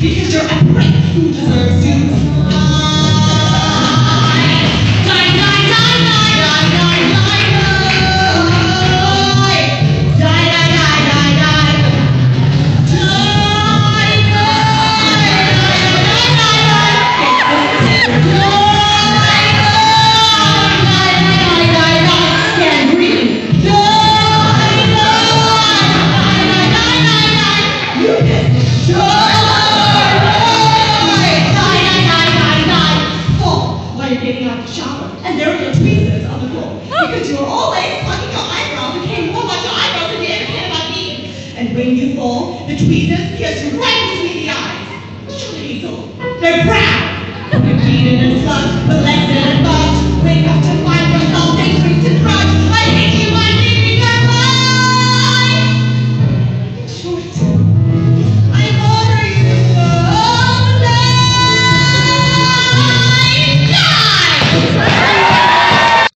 because you're a prick you're getting out of the shower, and there are your tweezers on the floor. Because you were always plucking your eyebrows and can't move out your eyebrows and you ever care about me. And when you fall, the tweezers pierce you right between the eyes. Hazel, they're bright